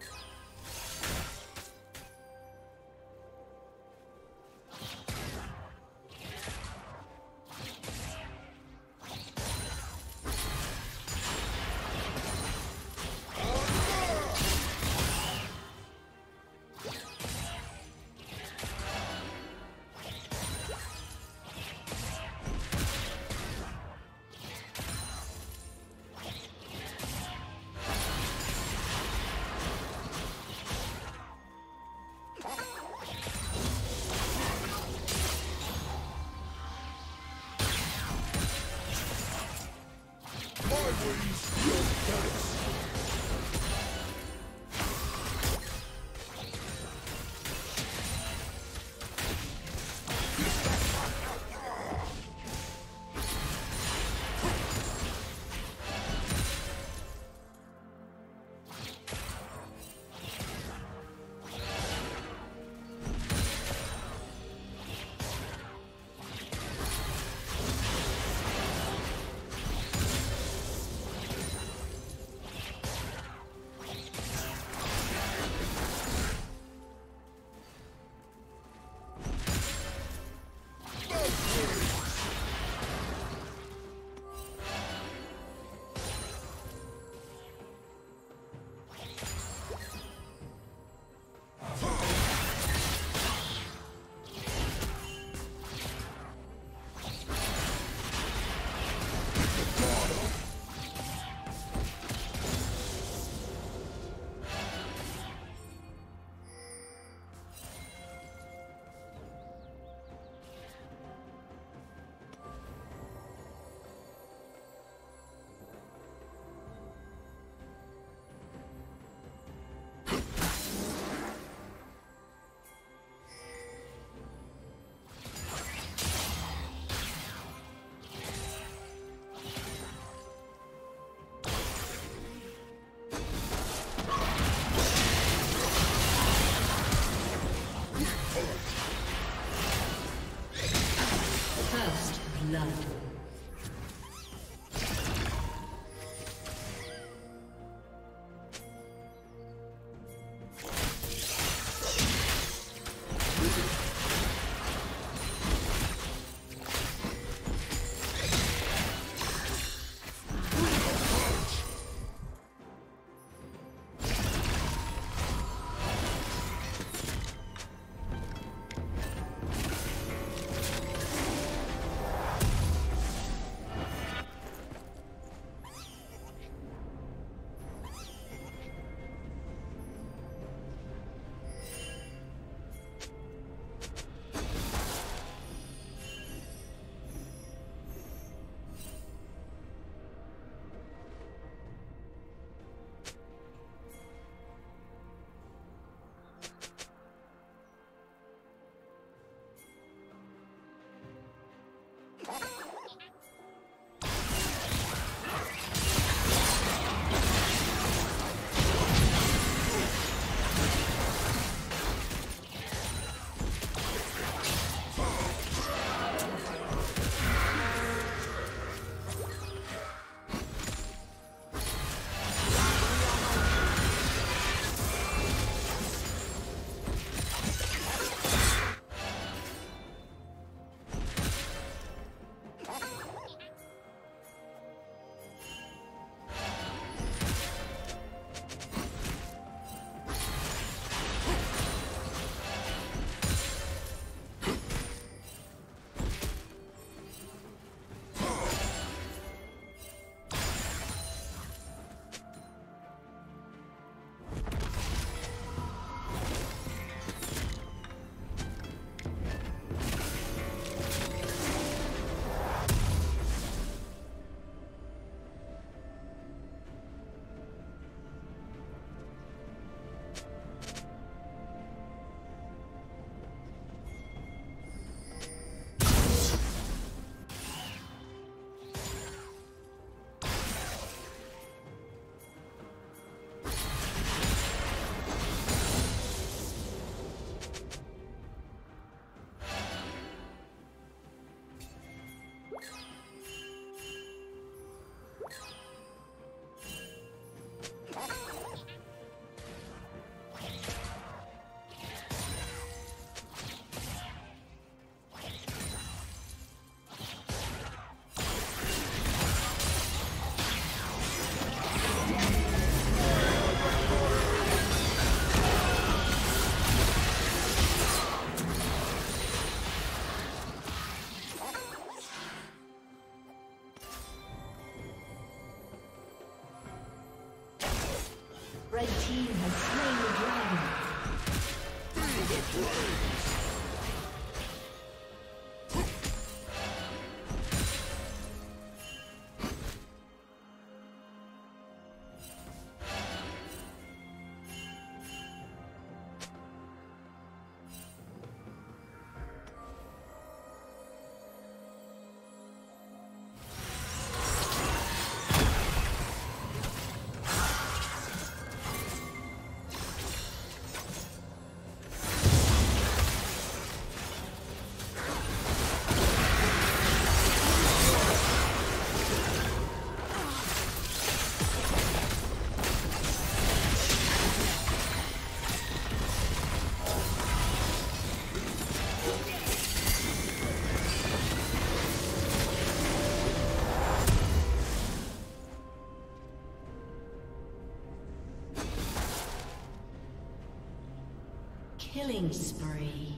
you Feel Killing spree.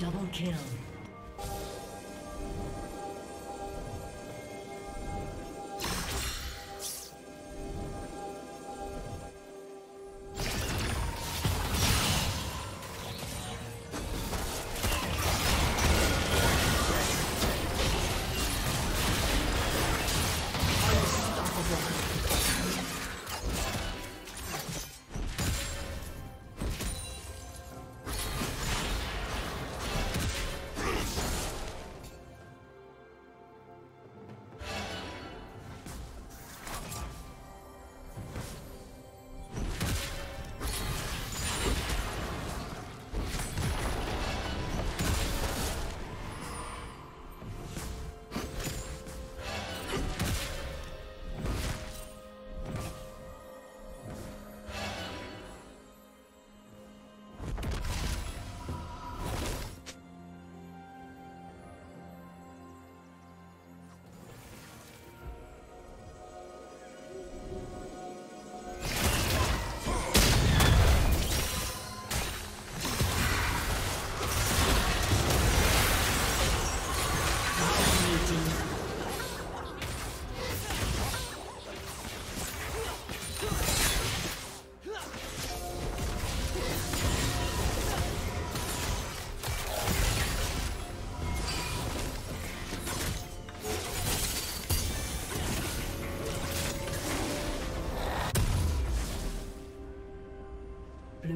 Double kill.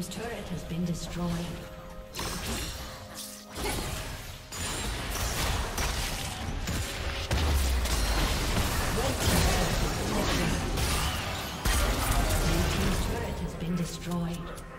Team's turret has been destroyed. Turret has been destroyed.